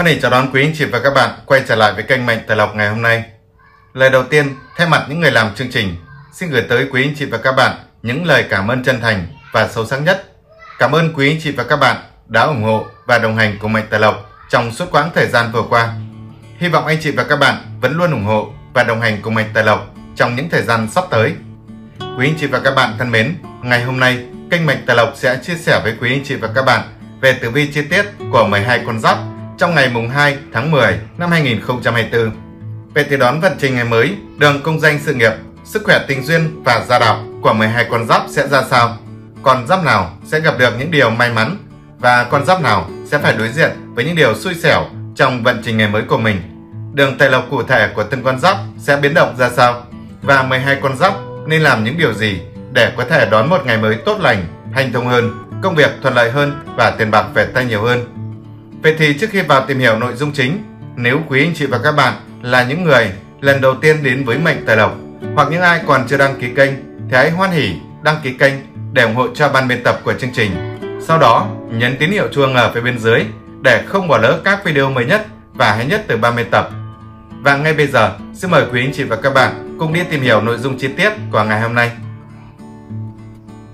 Hoan hỉ chào đón quý anh chị và các bạn quay trở lại với kênh Mệnh Tài Lộc ngày hôm nay. Lời đầu tiên, thay mặt những người làm chương trình, xin gửi tới quý anh chị và các bạn những lời cảm ơn chân thành và sâu sắc nhất. Cảm ơn quý anh chị và các bạn đã ủng hộ và đồng hành cùng Mệnh Tài Lộc trong suốt quãng thời gian vừa qua. Hy vọng anh chị và các bạn vẫn luôn ủng hộ và đồng hành cùng Mệnh Tài Lộc trong những thời gian sắp tới. Quý anh chị và các bạn thân mến, ngày hôm nay kênh Mệnh Tài Lộc sẽ chia sẻ với quý anh chị và các bạn về tử vi chi tiết của 12 con giáp trong ngày mùng 2 tháng 10 năm 2024. Về từ đón vận trình ngày mới, đường công danh sự nghiệp, sức khỏe tình duyên và gia đạo của 12 con giáp sẽ ra sao? Con giáp nào sẽ gặp được những điều may mắn và con giáp nào sẽ phải đối diện với những điều xui xẻo trong vận trình ngày mới của mình? Đường tài lộc cụ thể của từng con giáp sẽ biến động ra sao? Và 12 con giáp nên làm những điều gì để có thể đón một ngày mới tốt lành, hành thông hơn, công việc thuận lợi hơn và tiền bạc về tay nhiều hơn? Vậy thì trước khi vào tìm hiểu nội dung chính, nếu quý anh chị và các bạn là những người lần đầu tiên đến với mệnh tài lộc hoặc những ai còn chưa đăng ký kênh thì hãy hoan hỉ đăng ký kênh để ủng hộ cho ban biên tập của chương trình. Sau đó nhấn tín hiệu chuông ở phía bên dưới để không bỏ lỡ các video mới nhất và hay nhất từ ban biên tập. Và ngay bây giờ, xin mời quý anh chị và các bạn cùng đi tìm hiểu nội dung chi tiết của ngày hôm nay.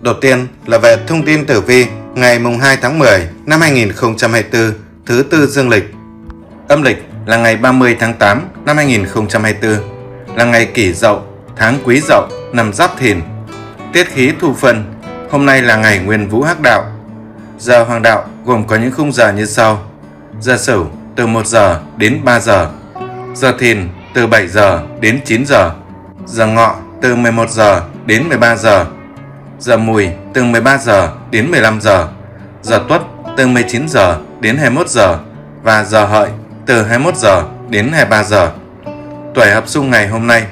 Đầu tiên là về thông tin tử vi ngày mùng 2 tháng 10 năm 2024 thứ tư dương lịch. Âm lịch là ngày 30 tháng 8 năm 2024, là ngày kỷ dậu, tháng quý dậu, năm giáp thìn. Tiết khí thu phân, hôm nay là ngày nguyên vũ hắc đạo. Giờ hoàng đạo gồm có những khung giờ như sau. Giờ sửu từ 1 giờ đến 3 giờ. Giờ thìn từ 7 giờ đến 9 giờ. Giờ ngọ từ 11 giờ đến 13 giờ. Giờ mùi từ 13 giờ đến 15 giờ. Giờ tuất từ 19 giờ đến 21 giờ và giờ hợi từ 21 giờ đến 23 giờ. Tuổi hợp xung ngày hôm nay.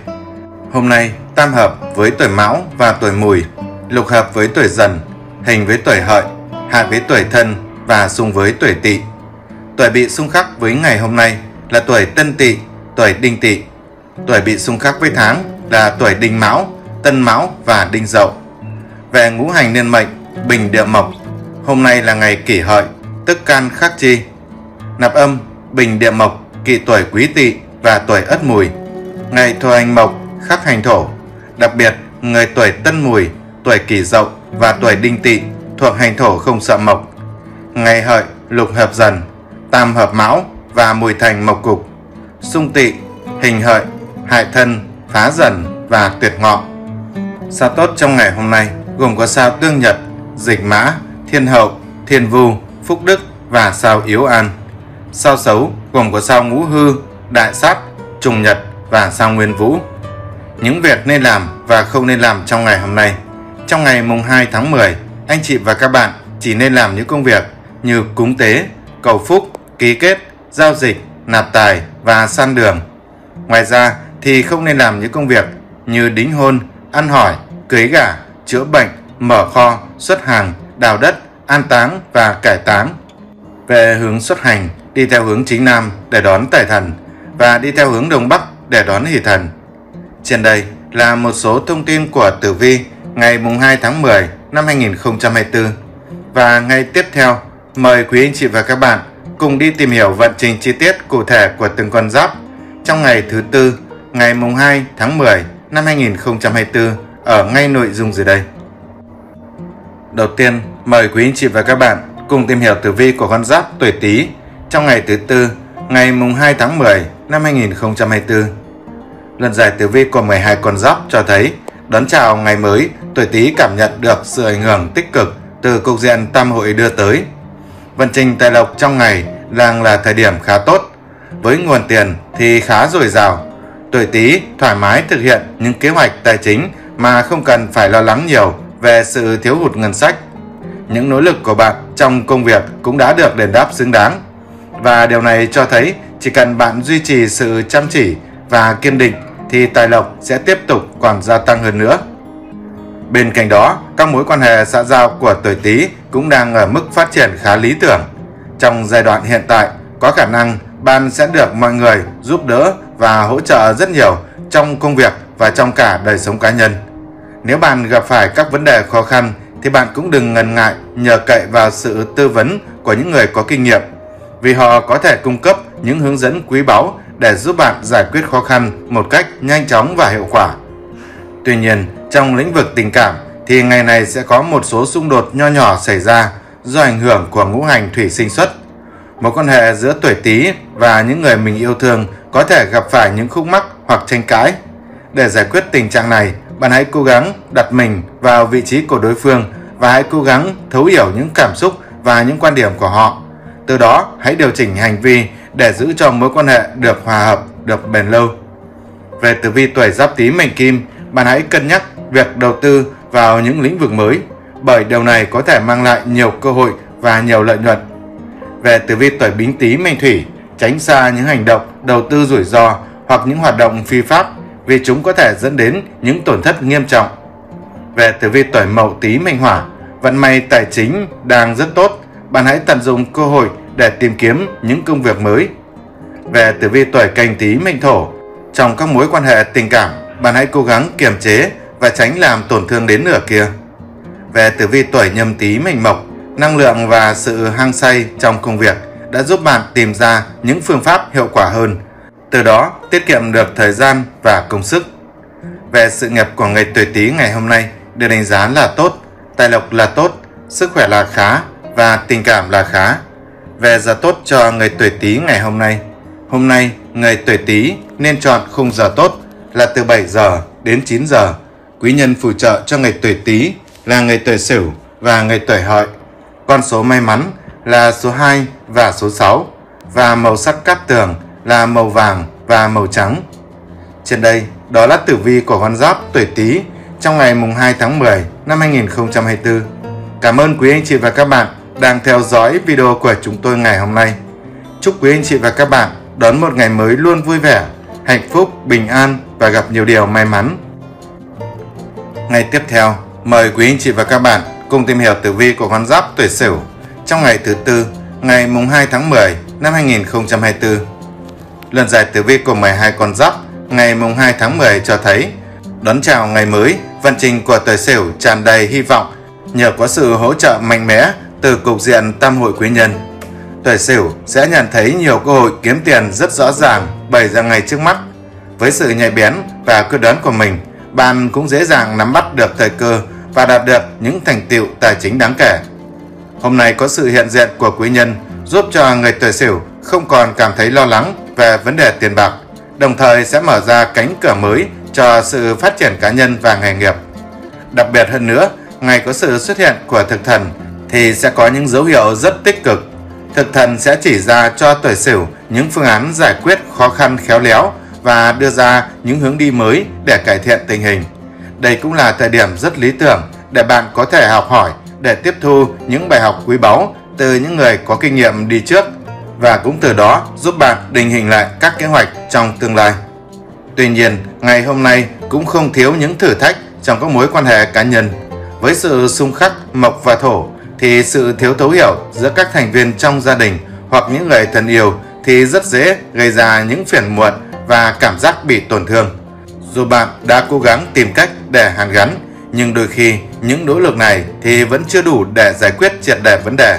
Hôm nay tam hợp với tuổi Mão và tuổi Mùi, lục hợp với tuổi Dần, hình với tuổi Hợi, hạ với tuổi Thân và xung với tuổi Tỵ. Tuổi bị xung khắc với ngày hôm nay là tuổi Tân Tỵ, tuổi Đinh Tỵ. Tuổi bị xung khắc với tháng là tuổi Đinh Mão, Tân Mão và Đinh Dậu. Về ngũ hành niên mệnh, Bình Địa Mộc, hôm nay là ngày Kỷ Hợi, tức can khắc chi. Nạp âm, bình địa mộc, kỵ tuổi quý tỵ và tuổi ất mùi. Ngày thổ hành mộc, khắc hành thổ. Đặc biệt, người tuổi tân mùi, tuổi kỷ dậu và tuổi đinh tỵ thuộc hành thổ không sợ mộc. Ngày hợi, lục hợp dần, tam hợp mão và mùi thành mộc cục. Xung tỵ, hình hợi, hại thân, phá dần và tuyệt ngọ. Sao tốt trong ngày hôm nay gồm có sao tương nhật, dịch mã, thiên hậu, thiên vu, phúc đức và sao yếu an. Sao xấu gồm có sao ngũ hư, đại sát, trùng nhật và sao nguyên vũ. Những việc nên làm và không nên làm trong ngày hôm nay. Trong ngày mùng 2 tháng 10, anh chị và các bạn chỉ nên làm những công việc như cúng tế, cầu phúc, ký kết, giao dịch, nạp tài và săn đường. Ngoài ra thì không nên làm những công việc như đính hôn, ăn hỏi, cưới gả, chữa bệnh, mở kho, xuất hàng, đào đất, an táng và cải táng. Về hướng xuất hành, đi theo hướng chính nam để đón tài thần và đi theo hướng đông bắc để đón hỷ thần. Trên đây là một số thông tin của tử vi ngày 2 tháng 10 năm 2024. Và ngày tiếp theo, mời quý anh chị và các bạn cùng đi tìm hiểu vận trình chi tiết cụ thể của từng con giáp trong ngày thứ tư, ngày mùng 2 tháng 10 năm 2024 ở ngay nội dung dưới đây. Đầu tiên, mời quý anh chị và các bạn cùng tìm hiểu tử vi của con giáp tuổi Tý trong ngày thứ tư, ngày mùng 2 tháng 10 năm 2024. Lần giải tử vi của 12 con giáp cho thấy đón chào ngày mới, tuổi Tý cảm nhận được sự ảnh hưởng tích cực từ cục diện tam hội đưa tới. Vận trình tài lộc trong ngày đang là thời điểm khá tốt, với nguồn tiền thì khá dồi dào. Tuổi Tý thoải mái thực hiện những kế hoạch tài chính mà không cần phải lo lắng nhiều về sự thiếu hụt ngân sách. Những nỗ lực của bạn trong công việc cũng đã được đền đáp xứng đáng. Và điều này cho thấy chỉ cần bạn duy trì sự chăm chỉ và kiên định thì tài lộc sẽ tiếp tục còn gia tăng hơn nữa. Bên cạnh đó, các mối quan hệ xã giao của tuổi Tý cũng đang ở mức phát triển khá lý tưởng. Trong giai đoạn hiện tại, có khả năng bạn sẽ được mọi người giúp đỡ và hỗ trợ rất nhiều trong công việc và trong cả đời sống cá nhân. Nếu bạn gặp phải các vấn đề khó khăn thì bạn cũng đừng ngần ngại nhờ cậy vào sự tư vấn của những người có kinh nghiệm vì họ có thể cung cấp những hướng dẫn quý báu để giúp bạn giải quyết khó khăn một cách nhanh chóng và hiệu quả. Tuy nhiên, trong lĩnh vực tình cảm thì ngày này sẽ có một số xung đột nho nhỏ xảy ra do ảnh hưởng của ngũ hành thủy sinh xuất. Mối quan hệ giữa tuổi Tý và những người mình yêu thương có thể gặp phải những khúc mắc hoặc tranh cãi. Để giải quyết tình trạng này, bạn hãy cố gắng đặt mình vào vị trí của đối phương và hãy cố gắng thấu hiểu những cảm xúc và những quan điểm của họ. Từ đó, hãy điều chỉnh hành vi để giữ cho mối quan hệ được hòa hợp, được bền lâu. Về tử vi tuổi Giáp Tý mệnh Kim, bạn hãy cân nhắc việc đầu tư vào những lĩnh vực mới, bởi điều này có thể mang lại nhiều cơ hội và nhiều lợi nhuận. Về tử vi tuổi Bính Tý mệnh Thủy, tránh xa những hành động đầu tư rủi ro hoặc những hoạt động phi pháp vì chúng có thể dẫn đến những tổn thất nghiêm trọng. Về tử vi tuổi Mậu Tý mệnh Hỏa, vận may tài chính đang rất tốt, bạn hãy tận dụng cơ hội để tìm kiếm những công việc mới. Về tử vi tuổi Canh Tý mệnh Thổ, trong các mối quan hệ tình cảm, bạn hãy cố gắng kiềm chế và tránh làm tổn thương đến nửa kia. Về tử vi tuổi Nhâm Tý mệnh Mộc, năng lượng và sự hăng say trong công việc đã giúp bạn tìm ra những phương pháp hiệu quả hơn, từ đó tiết kiệm được thời gian và công sức. Về sự nghiệp của người tuổi Tý ngày hôm nay được đánh giá là tốt, tài lộc là tốt, sức khỏe là khá và tình cảm là khá. Về giờ tốt cho người tuổi Tý ngày hôm nay. Hôm nay, người tuổi Tý nên chọn khung giờ tốt là từ 7 giờ đến 9 giờ. Quý nhân phù trợ cho người tuổi Tý là người tuổi Sửu và người tuổi Hợi. Con số may mắn là số 2 và số 6 và màu sắc cát tường là màu vàng và màu trắng. Trên đây, đó là tử vi của con giáp tuổi Tý trong ngày mùng 2 tháng 10 năm 2024. Cảm ơn quý anh chị và các bạn đang theo dõi video của chúng tôi ngày hôm nay. Chúc quý anh chị và các bạn đón một ngày mới luôn vui vẻ, hạnh phúc, bình an và gặp nhiều điều may mắn. Ngày tiếp theo, mời quý anh chị và các bạn cùng tìm hiểu tử vi của con giáp tuổi Sửu trong ngày thứ tư, ngày mùng 2 tháng 10 năm 2024. Lần giải tử vi của 12 con giáp ngày mùng 2 tháng 10 cho thấy đón chào ngày mới, vận trình của tuổi Sửu tràn đầy hy vọng nhờ có sự hỗ trợ mạnh mẽ từ cục diện tam hội quý nhân. Tuổi Sửu sẽ nhận thấy nhiều cơ hội kiếm tiền rất rõ ràng bày ra ngay trước mắt. Với sự nhạy bén và quyết đoán của mình, bạn cũng dễ dàng nắm bắt được thời cơ và đạt được những thành tựu tài chính đáng kể. Hôm nay có sự hiện diện của quý nhân giúp cho người tuổi Sửu không còn cảm thấy lo lắng về vấn đề tiền bạc, đồng thời sẽ mở ra cánh cửa mới cho sự phát triển cá nhân và nghề nghiệp. Đặc biệt hơn nữa, ngày có sự xuất hiện của thực thần thì sẽ có những dấu hiệu rất tích cực. Thực thần sẽ chỉ ra cho tuổi Sửu những phương án giải quyết khó khăn khéo léo và đưa ra những hướng đi mới để cải thiện tình hình. Đây cũng là thời điểm rất lý tưởng để bạn có thể học hỏi để tiếp thu những bài học quý báu từ những người có kinh nghiệm đi trước và cũng từ đó giúp bạn định hình lại các kế hoạch trong tương lai. Tuy nhiên, ngày hôm nay cũng không thiếu những thử thách trong các mối quan hệ cá nhân. Với sự xung khắc mộc và thổ thì sự thiếu thấu hiểu giữa các thành viên trong gia đình hoặc những người thân yêu thì rất dễ gây ra những phiền muộn và cảm giác bị tổn thương. Dù bạn đã cố gắng tìm cách để hàn gắn, nhưng đôi khi những nỗ lực này thì vẫn chưa đủ để giải quyết triệt đề vấn đề.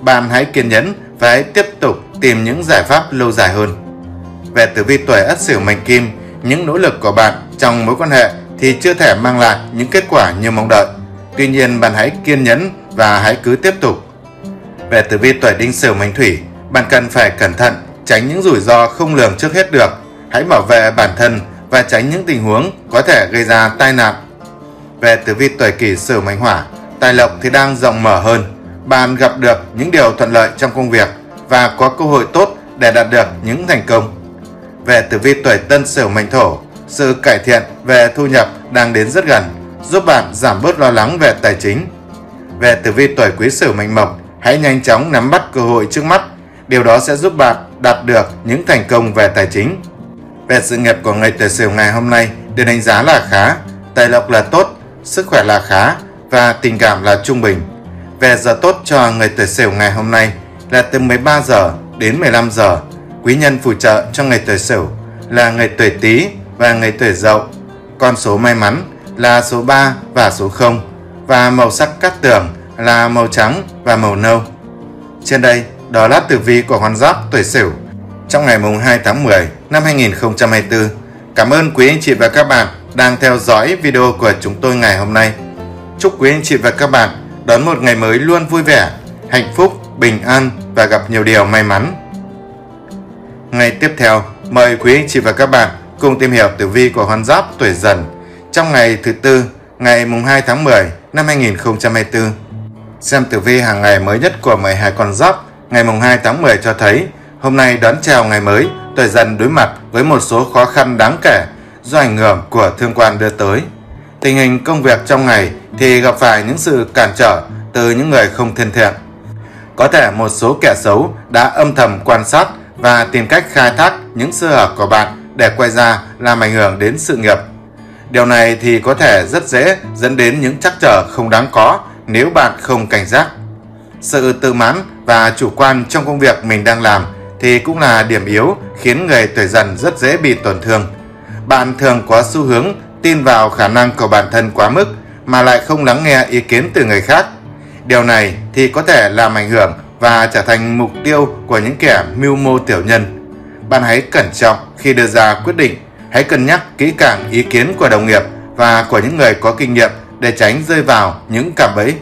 Bạn hãy kiên nhẫn phải hãy tiếp tục tìm những giải pháp lâu dài hơn. Về tử vi tuổi Ất Sửu mệnh Kim, những nỗ lực của bạn trong mối quan hệ thì chưa thể mang lại những kết quả như mong đợi. Tuy nhiên, bạn hãy kiên nhẫn và hãy cứ tiếp tục. Về tử vi tuổi Đinh Sửu mệnh Thủy, bạn cần phải cẩn thận, tránh những rủi ro không lường trước hết được. Hãy bảo vệ bản thân và tránh những tình huống có thể gây ra tai nạn. Về tử vi tuổi Kỷ Sửu mệnh Hỏa, tài lộc thì đang rộng mở hơn. Bạn gặp được những điều thuận lợi trong công việc và có cơ hội tốt để đạt được những thành công. Về tử vi tuổi Tân Sửu mệnh Thổ, sự cải thiện về thu nhập đang đến rất gần, giúp bạn giảm bớt lo lắng về tài chính. Về tử vi tuổi Quý Sửu mệnh Mộc, hãy nhanh chóng nắm bắt cơ hội trước mắt. Điều đó sẽ giúp bạn đạt được những thành công về tài chính. Về sự nghiệp của người tuổi Sửu ngày hôm nay được đánh giá là khá, tài lộc là tốt, sức khỏe là khá và tình cảm là trung bình. Về giờ tốt cho người tuổi Sửu ngày hôm nay là từ 13 giờ đến 15 giờ. Quý nhân phù trợ cho người tuổi Sửu là người tuổi Tý và người tuổi Dậu. Con số may mắn là số 3 và số 0 và màu sắc cát tường là màu trắng và màu nâu. Trên đây, đó là tử vi của con giáp tuổi Sửu trong ngày mùng 2 tháng 10 năm 2024. Cảm ơn quý anh chị và các bạn đang theo dõi video của chúng tôi ngày hôm nay. Chúc quý anh chị và các bạn đón một ngày mới luôn vui vẻ, hạnh phúc, bình an và gặp nhiều điều may mắn. Ngày tiếp theo, mời quý anh chị và các bạn cùng tìm hiểu tử vi của con giáp tuổi Dần trong ngày thứ tư, ngày mùng 2 tháng 10 năm 2024. Xem tử vi hàng ngày mới nhất của 12 con giáp ngày mùng 2 tháng 10 cho thấy hôm nay đón chào ngày mới, tuổi dần đối mặt với một số khó khăn đáng kể do ảnh hưởng của thương quan đưa tới. Tình hình công việc trong ngày thì gặp phải những sự cản trở từ những người không thân thiện. Có thể một số kẻ xấu đã âm thầm quan sát và tìm cách khai thác những sơ hở của bạn để quay ra làm ảnh hưởng đến sự nghiệp. Điều này thì có thể rất dễ dẫn đến những trắc trở không đáng có nếu bạn không cảnh giác. Sự tự mãn và chủ quan trong công việc mình đang làm thì cũng là điểm yếu khiến người tuổi dần rất dễ bị tổn thương. Bạn thường có xu hướng tin vào khả năng của bản thân quá mức mà lại không lắng nghe ý kiến từ người khác. Điều này thì có thể làm ảnh hưởng và trở thành mục tiêu của những kẻ mưu mô tiểu nhân. Bạn hãy cẩn trọng khi đưa ra quyết định, hãy cân nhắc kỹ càng ý kiến của đồng nghiệp và của những người có kinh nghiệm để tránh rơi vào những cạm bẫy.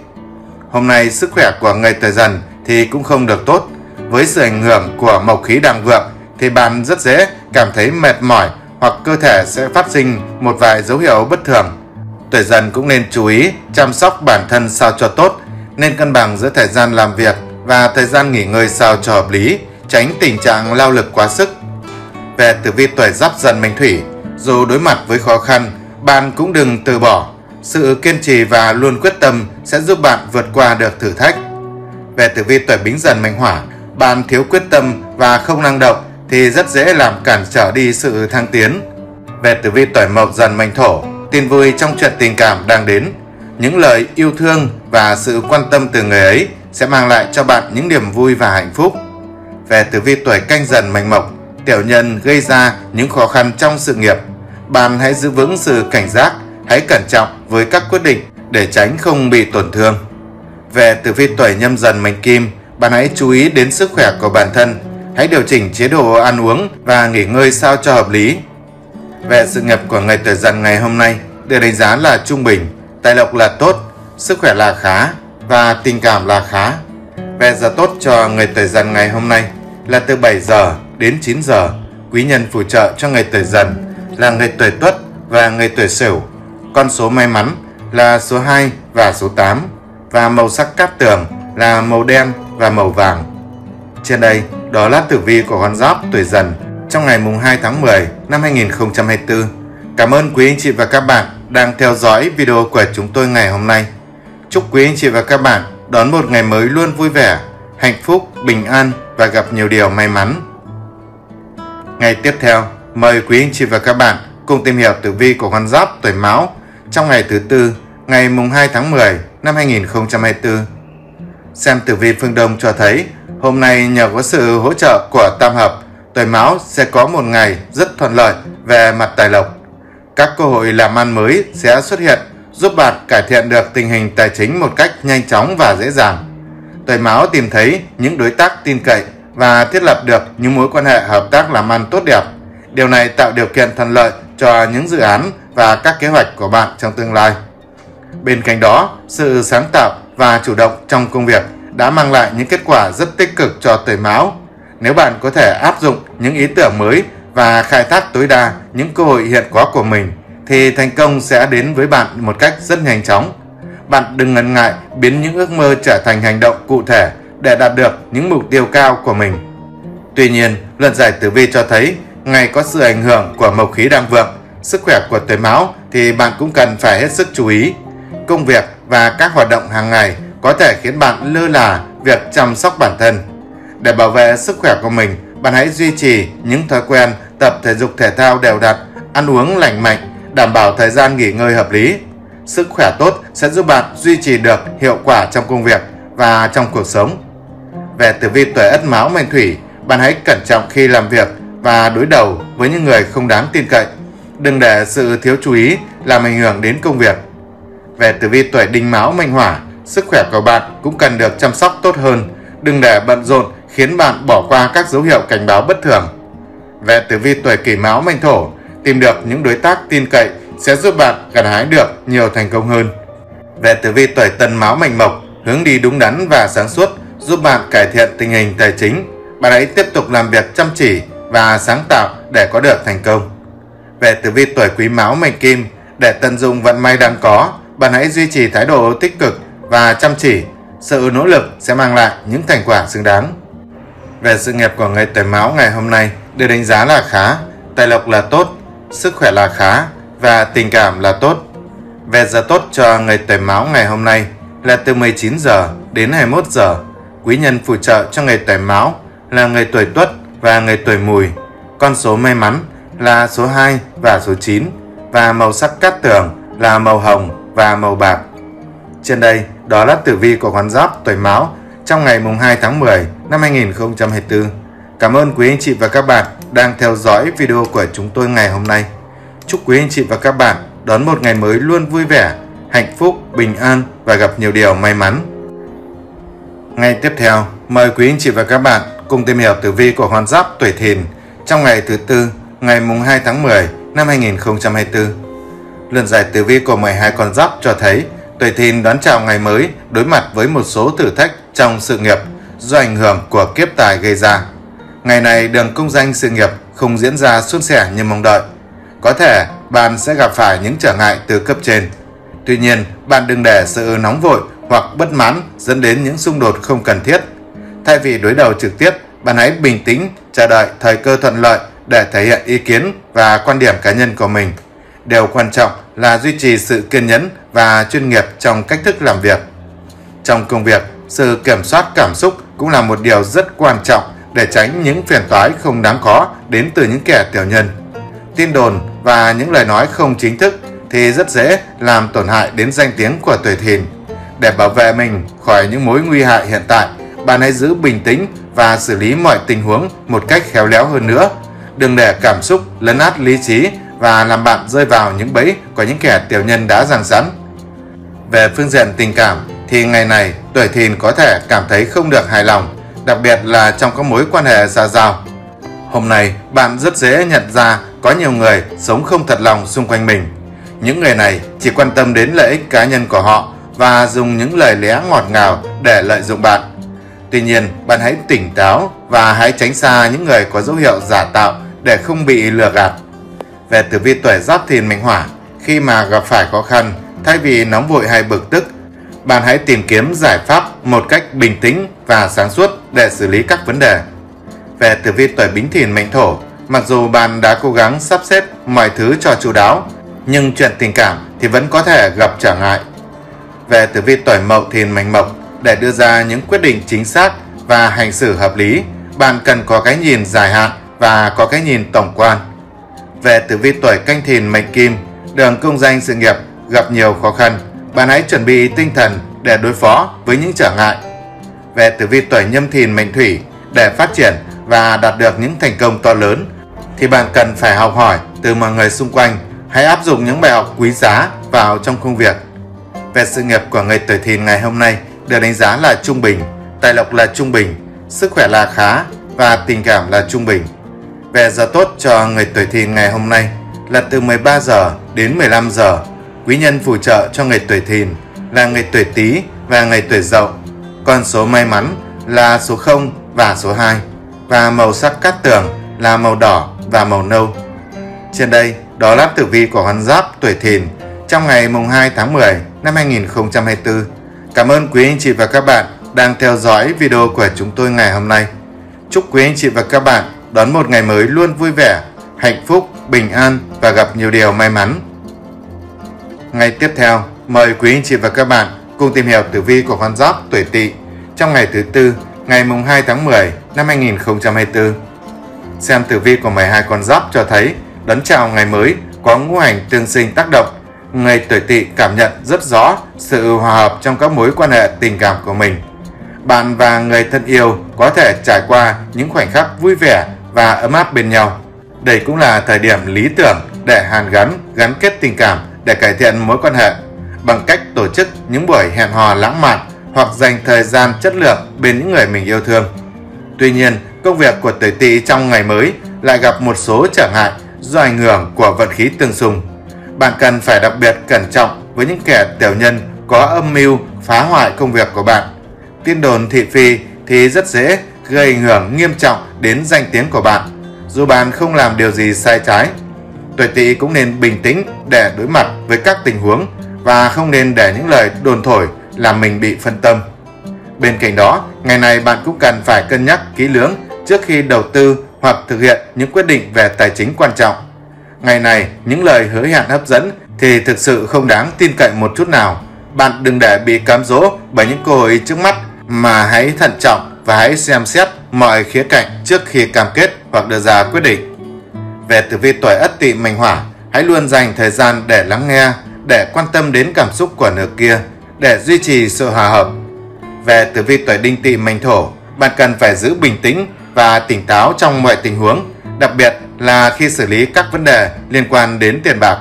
Hôm nay sức khỏe của người tuổi dần thì cũng không được tốt. Với sự ảnh hưởng của mộc khí đang vượng thì bạn rất dễ cảm thấy mệt mỏi hoặc cơ thể sẽ phát sinh một vài dấu hiệu bất thường. Tuổi dần cũng nên chú ý chăm sóc bản thân sao cho tốt, nên cân bằng giữa thời gian làm việc và thời gian nghỉ ngơi sao cho hợp lý, tránh tình trạng lao lực quá sức. Về tử vi tuổi giáp dần mệnh thủy, dù đối mặt với khó khăn, bạn cũng đừng từ bỏ sự kiên trì và luôn quyết tâm sẽ giúp bạn vượt qua được thử thách. Về tử vi tuổi bính dần mệnh hỏa, bạn thiếu quyết tâm và không năng động thì rất dễ làm cản trở đi sự thăng tiến. Về tử vi tuổi mậu dần mệnh thổ, tin vui trong chuyện tình cảm đang đến. Những lời yêu thương và sự quan tâm từ người ấy sẽ mang lại cho bạn những niềm vui và hạnh phúc. Về tử vi tuổi canh dần mệnh mộc, tiểu nhân gây ra những khó khăn trong sự nghiệp. Bạn hãy giữ vững sự cảnh giác hãy cẩn trọng với các quyết định để tránh không bị tổn thương. Về tử vi tuổi nhâm dần mệnh kim, bạn hãy chú ý đến sức khỏe của bản thân, hãy điều chỉnh chế độ ăn uống và nghỉ ngơi sao cho hợp lý. Về sự nghiệp của người tuổi dần ngày hôm nay được đánh giá là trung bình, tài lộc là tốt, sức khỏe là khá và tình cảm là khá. Về giờ tốt cho người tuổi dần ngày hôm nay là từ 7 giờ đến 9 giờ. Quý nhân phù trợ cho người tuổi dần là người tuổi tuất và người tuổi sửu con số may mắn là số 2 và số 8 và màu sắc cát tường là màu đen và màu vàng. Trên đây, đó là tử vi của con giáp tuổi dần trong ngày mùng 2 tháng 10 năm 2024. Cảm ơn quý anh chị và các bạn đang theo dõi video của chúng tôi ngày hôm nay. Chúc quý anh chị và các bạn đón một ngày mới luôn vui vẻ, hạnh phúc, bình an và gặp nhiều điều may mắn. Ngày tiếp theo, mời quý anh chị và các bạn cùng tìm hiểu tử vi của con giáp tuổi Mão trong ngày thứ tư, ngày mùng 2 tháng 10 năm 2024. Xem tử vi phương Đông cho thấy, hôm nay nhờ có sự hỗ trợ của tam hợp, tuổi Mão sẽ có một ngày rất thuận lợi về mặt tài lộc. Các cơ hội làm ăn mới sẽ xuất hiện, giúp bạn cải thiện được tình hình tài chính một cách nhanh chóng và dễ dàng. Tuổi Mão tìm thấy những đối tác tin cậy và thiết lập được những mối quan hệ hợp tác làm ăn tốt đẹp. Điều này tạo điều kiện thuận lợi cho những dự án và các kế hoạch của bạn trong tương lai. Bên cạnh đó, sự sáng tạo và chủ động trong công việc đã mang lại những kết quả rất tích cực cho tuổi Mão. Nếu bạn có thể áp dụng những ý tưởng mới và khai thác tối đa những cơ hội hiện có của mình thì thành công sẽ đến với bạn một cách rất nhanh chóng. Bạn đừng ngần ngại biến những ước mơ trở thành hành động cụ thể để đạt được những mục tiêu cao của mình. Tuy nhiên, luận giải tử vi cho thấy ngày có sự ảnh hưởng của mộc khí đang vượng sức khỏe của tuổi máu thì bạn cũng cần phải hết sức chú ý. Công việc và các hoạt động hàng ngày có thể khiến bạn lơ là việc chăm sóc bản thân. Để bảo vệ sức khỏe của mình, bạn hãy duy trì những thói quen tập thể dục thể thao đều đặn, ăn uống lành mạnh, đảm bảo thời gian nghỉ ngơi hợp lý. Sức khỏe tốt sẽ giúp bạn duy trì được hiệu quả trong công việc và trong cuộc sống. Về tử vi tuổi Ất Mão mệnh thủy, bạn hãy cẩn trọng khi làm việc và đối đầu với những người không đáng tin cậy. Đừng để sự thiếu chú ý làm ảnh hưởng đến công việc. Về tử vi tuổi đinh mão mệnh hỏa, sức khỏe của bạn cũng cần được chăm sóc tốt hơn. Đừng để bận rộn khiến bạn bỏ qua các dấu hiệu cảnh báo bất thường. Về tử vi tuổi kỷ mão mệnh thổ, tìm được những đối tác tin cậy sẽ giúp bạn gặt hái được nhiều thành công hơn. Về tử vi tuổi tân mão mệnh mộc, hướng đi đúng đắn và sáng suốt giúp bạn cải thiện tình hình tài chính. Bạn hãy tiếp tục làm việc chăm chỉ và sáng tạo để có được thành công. Về tử vi tuổi quý mão mệnh kim, để tận dụng vận may đang có, bạn hãy duy trì thái độ tích cực và chăm chỉ. Sự nỗ lực sẽ mang lại những thành quả xứng đáng. Về sự nghiệp của người tuổi mão ngày hôm nay được đánh giá là khá, tài lộc là tốt, sức khỏe là khá và tình cảm là tốt. Về giờ tốt cho người tuổi mão ngày hôm nay là từ 19 giờ đến 21 giờ. Quý nhân phù trợ cho người tuổi mão là người tuổi tuất và người tuổi mùi. Con số may mắn là số 2 và số 9 và màu sắc cát tường là màu hồng và màu bạc. Trên đây, đó là tử vi của con giáp tuổi Mão trong ngày mùng 2 tháng 10 năm 2024. Cảm ơn quý anh chị và các bạn đang theo dõi video của chúng tôi ngày hôm nay. Chúc quý anh chị và các bạn đón một ngày mới luôn vui vẻ, hạnh phúc, bình an và gặp nhiều điều may mắn. Ngay tiếp theo, mời quý anh chị và các bạn cùng tìm hiểu tử vi của hoàn giáp tuổi Thìn trong ngày thứ tư, ngày mùng 2 tháng 10 năm 2024. Lần giải tử vi của 12 con giáp cho thấy tuổi thìn đón chào ngày mới đối mặt với một số thử thách trong sự nghiệp do ảnh hưởng của kiếp tài gây ra. Ngày này đường công danh sự nghiệp không diễn ra suôn sẻ như mong đợi. Có thể bạn sẽ gặp phải những trở ngại từ cấp trên. Tuy nhiên, bạn đừng để sự nóng vội hoặc bất mãn dẫn đến những xung đột không cần thiết. Thay vì đối đầu trực tiếp, bạn hãy bình tĩnh chờ đợi thời cơ thuận lợi để thể hiện ý kiến và quan điểm cá nhân của mình. Điều quan trọng là duy trì sự kiên nhẫn và chuyên nghiệp trong cách thức làm việc. Trong công việc, sự kiểm soát cảm xúc cũng là một điều rất quan trọng để tránh những phiền toái không đáng có đến từ những kẻ tiểu nhân. Tin đồn và những lời nói không chính thức thì rất dễ làm tổn hại đến danh tiếng của tuổi thìn. Để bảo vệ mình khỏi những mối nguy hại hiện tại, bạn hãy giữ bình tĩnh và xử lý mọi tình huống một cách khéo léo hơn nữa đừng để cảm xúc lấn át lý trí và làm bạn rơi vào những bẫy của những kẻ tiểu nhân đã giằng sẵn. Về phương diện tình cảm thì ngày này tuổi thìn có thể cảm thấy không được hài lòng, đặc biệt là trong các mối quan hệ xa giao. Hôm nay bạn rất dễ nhận ra có nhiều người sống không thật lòng xung quanh mình. Những người này chỉ quan tâm đến lợi ích cá nhân của họ và dùng những lời lẽ ngọt ngào để lợi dụng bạn. Tuy nhiên, bạn hãy tỉnh táo và hãy tránh xa những người có dấu hiệu giả tạo để không bị lừa gạt. Về tử vi tuổi giáp thìn mệnh hỏa, khi mà gặp phải khó khăn, thay vì nóng vội hay bực tức, bạn hãy tìm kiếm giải pháp một cách bình tĩnh và sáng suốt để xử lý các vấn đề. Về tử vi tuổi bính thìn mệnh thổ, mặc dù bạn đã cố gắng sắp xếp mọi thứ cho chu đáo, nhưng chuyện tình cảm thì vẫn có thể gặp trở ngại. Về tử vi tuổi mậu thìn mệnh mộc, để đưa ra những quyết định chính xác và hành xử hợp lý, bạn cần có cái nhìn dài hạn và có cái nhìn tổng quan. Về tử vi tuổi canh thìn mệnh kim, đường công danh sự nghiệp gặp nhiều khó khăn, bạn hãy chuẩn bị tinh thần để đối phó với những trở ngại. Về tử vi tuổi nhâm thìn mệnh thủy, để phát triển và đạt được những thành công to lớn, thì bạn cần phải học hỏi từ mọi người xung quanh, hãy áp dụng những bài học quý giá vào trong công việc. Về sự nghiệp của người tuổi thìn ngày hôm nay được đánh giá là trung bình, tài lộc là trung bình, sức khỏe là khá và tình cảm là trung bình. Về giờ tốt cho người tuổi thìn ngày hôm nay là từ 13 giờ đến 15 giờ. Quý nhân phù trợ cho ngày tuổi thìn là ngày tuổi tý và ngày tuổi dậu. Con số may mắn là số 0 và số 2 và màu sắc cát tường là màu đỏ và màu nâu. Trên đây, đó là tử vi của con giáp tuổi thìn trong ngày mùng 2 tháng 10 năm 2024. Cảm ơn quý anh chị và các bạn đang theo dõi video của chúng tôi ngày hôm nay. Chúc quý anh chị và các bạn đón một ngày mới luôn vui vẻ, hạnh phúc, bình an và gặp nhiều điều may mắn. Ngày tiếp theo, mời quý anh chị và các bạn cùng tìm hiểu tử vi của con giáp tuổi tỵ trong ngày thứ tư, ngày mùng 2 tháng 10 năm 2024. Xem tử vi của 12 con giáp cho thấy đón chào ngày mới có ngũ hành tương sinh tác động. Người tuổi tỵ cảm nhận rất rõ sự hòa hợp trong các mối quan hệ tình cảm của mình. Bạn và người thân yêu có thể trải qua những khoảnh khắc vui vẻ và ấm áp bên nhau. Đây cũng là thời điểm lý tưởng để hàn gắn, gắn kết tình cảm để cải thiện mối quan hệ bằng cách tổ chức những buổi hẹn hò lãng mạn hoặc dành thời gian chất lượng bên những người mình yêu thương. Tuy nhiên, công việc của tuổi tỵ trong ngày mới lại gặp một số trở ngại do ảnh hưởng của vận khí tương xung. Bạn cần phải đặc biệt cẩn trọng với những kẻ tiểu nhân có âm mưu phá hoại công việc của bạn. Tin đồn thị phi thì rất dễ gây ảnh hưởng nghiêm trọng đến danh tiếng của bạn, dù bạn không làm điều gì sai trái. Tuổi tỵ cũng nên bình tĩnh để đối mặt với các tình huống và không nên để những lời đồn thổi làm mình bị phân tâm. Bên cạnh đó, ngày này bạn cũng cần phải cân nhắc kỹ lưỡng trước khi đầu tư hoặc thực hiện những quyết định về tài chính quan trọng. Ngày này, những lời hứa hẹn hấp dẫn thì thực sự không đáng tin cậy một chút nào. Bạn đừng để bị cám dỗ bởi những cơ hội trước mắt mà hãy thận trọng và hãy xem xét mọi khía cạnh trước khi cam kết hoặc đưa ra quyết định. Về tử vi tuổi Ất Tỵ Mệnh Hỏa, hãy luôn dành thời gian để lắng nghe, để quan tâm đến cảm xúc của nửa kia, để duy trì sự hòa hợp. Về tử vi tuổi Đinh Tỵ Mệnh Thổ, bạn cần phải giữ bình tĩnh và tỉnh táo trong mọi tình huống, đặc biệt là khi xử lý các vấn đề liên quan đến tiền bạc.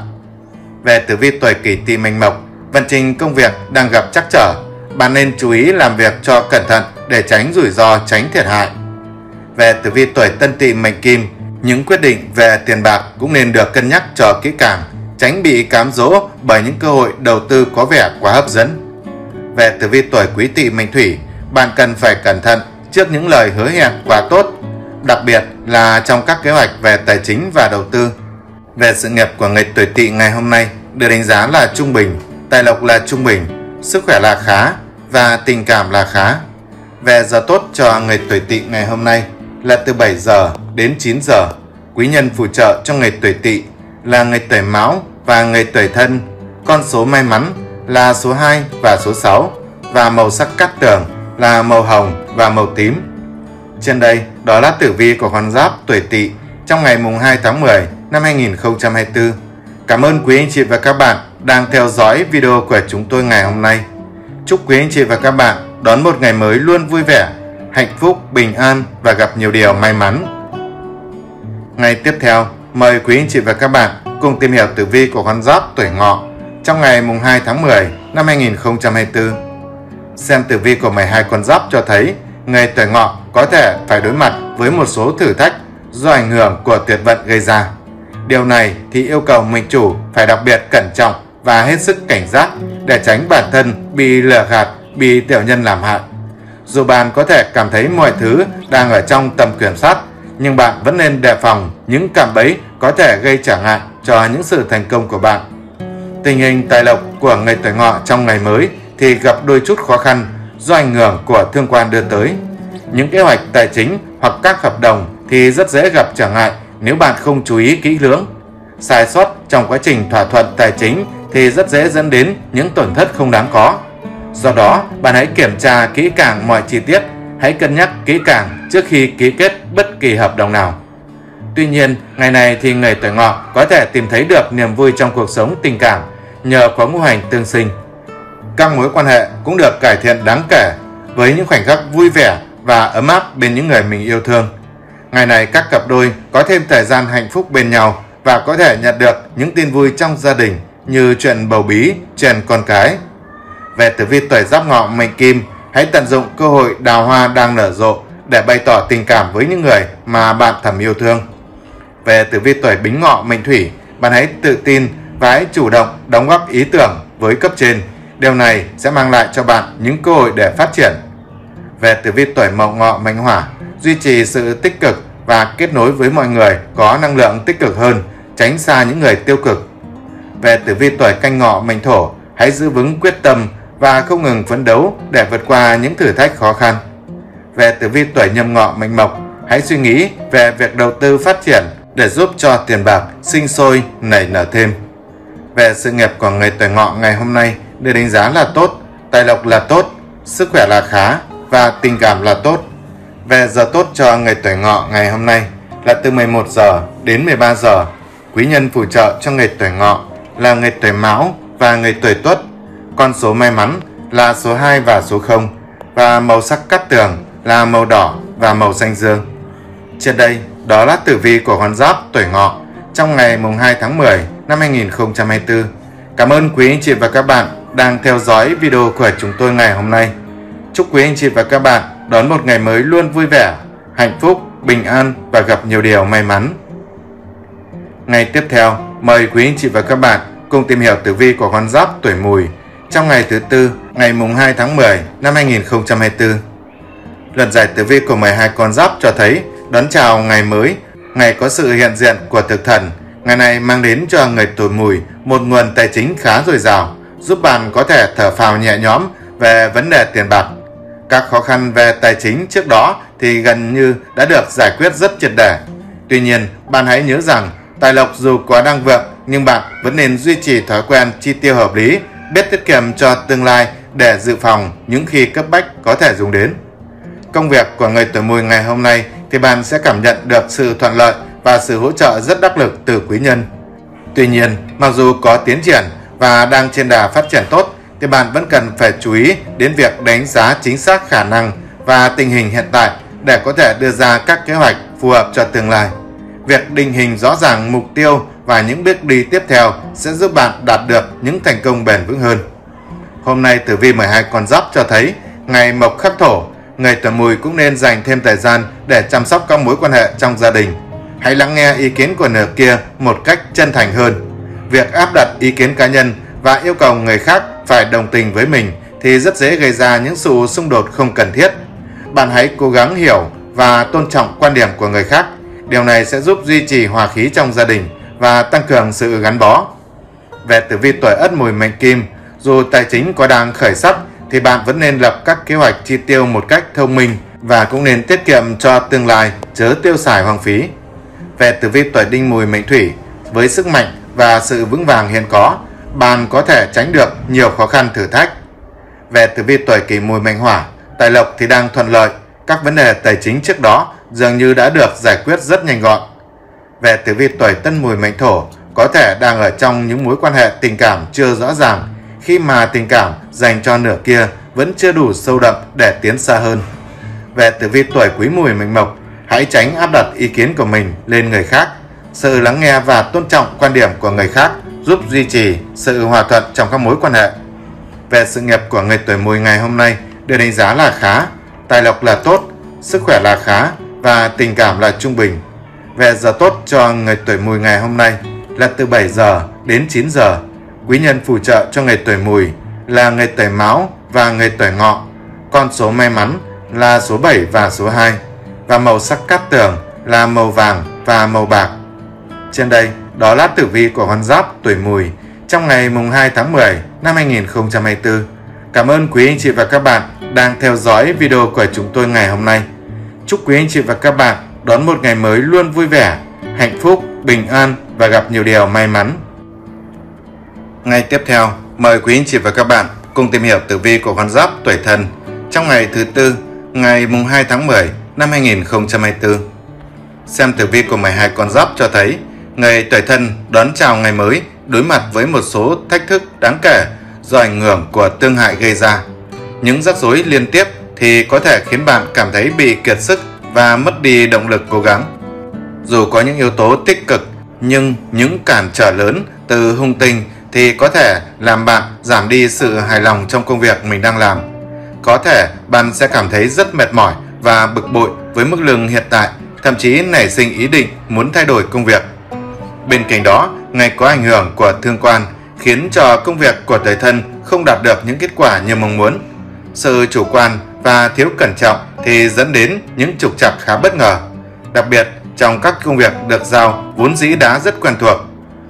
Về tử vi tuổi Kỷ Tỵ Mệnh Mộc, vận trình công việc đang gặp trắc trở, bạn nên chú ý làm việc cho cẩn thận để tránh rủi ro, tránh thiệt hại. Về tử vi tuổi Tân Tỵ Mệnh Kim, những quyết định về tiền bạc cũng nên được cân nhắc cho kỹ càng, tránh bị cám dỗ bởi những cơ hội đầu tư có vẻ quá hấp dẫn. Về tử vi tuổi Quý Tỵ Mệnh Thủy, bạn cần phải cẩn thận trước những lời hứa hẹn quá tốt, đặc biệt là trong các kế hoạch về tài chính và đầu tư. Về sự nghiệp của người tuổi Tỵ ngày hôm nay được đánh giá là trung bình, tài lộc là trung bình, sức khỏe là khá và tình cảm là khá. Về giờ tốt cho người tuổi Tỵ ngày hôm nay là từ 7 giờ đến 9 giờ. Quý nhân phù trợ cho ngày tuổi Tỵ là ngày tuổi Mão và ngày tuổi Thân. Con số may mắn là số 2 và số 6 và màu sắc cát tường là màu hồng và màu tím. Trên đây, đó là tử vi của con giáp tuổi Tỵ trong ngày mùng 2 tháng 10 năm 2024. Cảm ơn quý anh chị và các bạn đang theo dõi video của chúng tôi ngày hôm nay. Chúc quý anh chị và các bạn đón một ngày mới luôn vui vẻ, hạnh phúc, bình an và gặp nhiều điều may mắn. Ngày tiếp theo, mời quý anh chị và các bạn cùng tìm hiểu tử vi của con giáp tuổi ngọ trong ngày mùng 2 tháng 10 năm 2024. Xem tử vi của 12 con giáp cho thấy người tuổi ngọ có thể phải đối mặt với một số thử thách do ảnh hưởng của tuyệt vận gây ra. Điều này thì yêu cầu mình chủ phải đặc biệt cẩn trọng và hết sức cảnh giác để tránh bản thân bị lừa gạt, bị tiểu nhân làm hại. Dù bạn có thể cảm thấy mọi thứ đang ở trong tầm kiểm soát, nhưng bạn vẫn nên đề phòng những cảm bẫy có thể gây trở ngại cho những sự thành công của bạn. Tình hình tài lộc của người tuổi ngọ trong ngày mới thì gặp đôi chút khó khăn do ảnh hưởng của thương quan đưa tới. Những kế hoạch tài chính hoặc các hợp đồng thì rất dễ gặp trở ngại nếu bạn không chú ý kỹ lưỡng. Sai sót trong quá trình thỏa thuận tài chính thì rất dễ dẫn đến những tổn thất không đáng có. Do đó, bạn hãy kiểm tra kỹ càng mọi chi tiết, hãy cân nhắc kỹ càng trước khi ký kết bất kỳ hợp đồng nào. Tuy nhiên, ngày này thì người tuổi ngọ có thể tìm thấy được niềm vui trong cuộc sống tình cảm nhờ có ngũ hành tương sinh. Các mối quan hệ cũng được cải thiện đáng kể với những khoảnh khắc vui vẻ và ấm áp bên những người mình yêu thương. Ngày này các cặp đôi có thêm thời gian hạnh phúc bên nhau và có thể nhận được những tin vui trong gia đình như chuyện bầu bí, chuyện con cái. Về tử vi tuổi giáp ngọ mệnh kim, hãy tận dụng cơ hội đào hoa đang nở rộ để bày tỏ tình cảm với những người mà bạn thầm yêu thương. Về tử vi tuổi bính ngọ mệnh thủy, bạn hãy tự tin và hãy chủ động đóng góp ý tưởng với cấp trên. Điều này sẽ mang lại cho bạn những cơ hội để phát triển. Về tử vi tuổi mậu ngọ mệnh hỏa, duy trì sự tích cực và kết nối với mọi người có năng lượng tích cực hơn, tránh xa những người tiêu cực. Về tử vi tuổi canh ngọ mệnh thổ, hãy giữ vững quyết tâm và không ngừng phấn đấu để vượt qua những thử thách khó khăn. Về tử vi tuổi nhâm ngọ mệnh mộc, hãy suy nghĩ về việc đầu tư phát triển để giúp cho tiền bạc sinh sôi nảy nở thêm. Về sự nghiệp của người tuổi ngọ ngày hôm nay được đánh giá là tốt, tài lộc là tốt, sức khỏe là khá và tình cảm là tốt. Về giờ tốt cho người tuổi ngọ ngày hôm nay là từ 11 giờ đến 13 giờ. Quý nhân phù trợ cho người tuổi ngọ là người tuổi mão và người tuổi tuất. Con số may mắn là số 2 và số 0 và màu sắc cắt tường là màu đỏ và màu xanh dương. Trên đây, đó là tử vi của con giáp tuổi ngọ trong ngày mùng 2 tháng 10 năm 2024. Cảm ơn quý anh chị và các bạn đang theo dõi video của chúng tôi ngày hôm nay. Chúc quý anh chị và các bạn đón một ngày mới luôn vui vẻ, hạnh phúc, bình an và gặp nhiều điều may mắn. Ngày tiếp theo, mời quý anh chị và các bạn cùng tìm hiểu tử vi của con giáp tuổi mùi trong ngày thứ tư, ngày mùng 2 tháng 10 năm 2024. Lần giải tử vi của 12 con giáp cho thấy đón chào ngày mới, ngày có sự hiện diện của thực thần. Ngày này mang đến cho người tuổi mùi một nguồn tài chính khá dồi dào, giúp bạn có thể thở phào nhẹ nhõm về vấn đề tiền bạc. Các khó khăn về tài chính trước đó thì gần như đã được giải quyết rất triệt để. Tuy nhiên, bạn hãy nhớ rằng tài lộc dù quá đang vượng nhưng bạn vẫn nên duy trì thói quen chi tiêu hợp lý, biết tiết kiệm cho tương lai để dự phòng những khi cấp bách có thể dùng đến. Công việc của người tuổi mùi ngày hôm nay thì bạn sẽ cảm nhận được sự thuận lợi và sự hỗ trợ rất đắc lực từ quý nhân. Tuy nhiên, mặc dù có tiến triển và đang trên đà phát triển tốt, thì bạn vẫn cần phải chú ý đến việc đánh giá chính xác khả năng và tình hình hiện tại để có thể đưa ra các kế hoạch phù hợp cho tương lai. Việc định hình rõ ràng mục tiêu và những bước đi tiếp theo sẽ giúp bạn đạt được những thành công bền vững hơn. Hôm nay tử vi 12 con giáp cho thấy ngày mộc khắc thổ, người tuổi mùi cũng nên dành thêm thời gian để chăm sóc các mối quan hệ trong gia đình. Hãy lắng nghe ý kiến của nửa kia một cách chân thành hơn. Việc áp đặt ý kiến cá nhân và yêu cầu người khác phải đồng tình với mình thì rất dễ gây ra những sự xung đột không cần thiết. Bạn hãy cố gắng hiểu và tôn trọng quan điểm của người khác. Điều này sẽ giúp duy trì hòa khí trong gia đình và tăng cường sự gắn bó. Về tử vi tuổi Ất Mùi mệnh Kim, dù tài chính có đang khởi sắc thì bạn vẫn nên lập các kế hoạch chi tiêu một cách thông minh và cũng nên tiết kiệm cho tương lai, chớ tiêu xài hoang phí. Về tử vi tuổi Đinh Mùi mệnh Thủy, với sức mạnh và sự vững vàng hiện có, bạn có thể tránh được nhiều khó khăn thử thách. Về tử vi tuổi Kỷ Mùi mệnh Hỏa, tài lộc thì đang thuận lợi, các vấn đề tài chính trước đó dường như đã được giải quyết rất nhanh gọn. Về tử vi tuổi Tân Mùi mệnh Thổ, có thể đang ở trong những mối quan hệ tình cảm chưa rõ ràng, khi mà tình cảm dành cho nửa kia vẫn chưa đủ sâu đậm để tiến xa hơn. Về tử vi tuổi Quý Mùi mệnh Mộc, hãy tránh áp đặt ý kiến của mình lên người khác. Sự lắng nghe và tôn trọng quan điểm của người khác giúp duy trì sự hòa thuận trong các mối quan hệ. Về sự nghiệp của người tuổi mùi ngày hôm nay được đánh giá là khá, tài lộc là tốt, sức khỏe là khá và tình cảm là trung bình. Về giờ tốt cho người tuổi mùi ngày hôm nay là từ 7 giờ đến 9 giờ. Quý nhân phù trợ cho người tuổi mùi là người tuổi máu và người tuổi ngọ. Con số may mắn là số 7 và số 2 và màu sắc cát tường là màu vàng và màu bạc. Trên đây, đó là tử vi của con giáp tuổi mùi trong ngày mùng 2 tháng 10 năm 2024. Cảm ơn quý anh chị và các bạn đang theo dõi video của chúng tôi ngày hôm nay. Chúc quý anh chị và các bạn đón một ngày mới luôn vui vẻ, hạnh phúc, bình an và gặp nhiều điều may mắn. Ngày tiếp theo, mời quý anh chị và các bạn cùng tìm hiểu tử vi của con giáp tuổi thân trong ngày thứ tư, ngày mùng 2 tháng 10 năm 2024. Xem tử vi của 12 con giáp cho thấy người tuổi thân đón chào ngày mới đối mặt với một số thách thức đáng kể do ảnh hưởng của tương hại gây ra. Những rắc rối liên tiếp thì có thể khiến bạn cảm thấy bị kiệt sức và mất đi động lực cố gắng. Dù có những yếu tố tích cực, nhưng những cản trở lớn từ hung tinh thì có thể làm bạn giảm đi sự hài lòng trong công việc mình đang làm. Có thể bạn sẽ cảm thấy rất mệt mỏi và bực bội với mức lương hiện tại, thậm chí nảy sinh ý định muốn thay đổi công việc. Bên cạnh đó, ngày có ảnh hưởng của thương quan khiến cho công việc của đời thân không đạt được những kết quả như mong muốn. Sự chủ quan và thiếu cẩn trọng thì dẫn đến những trục trặc khá bất ngờ. Đặc biệt, trong các công việc được giao vốn dĩ đã rất quen thuộc.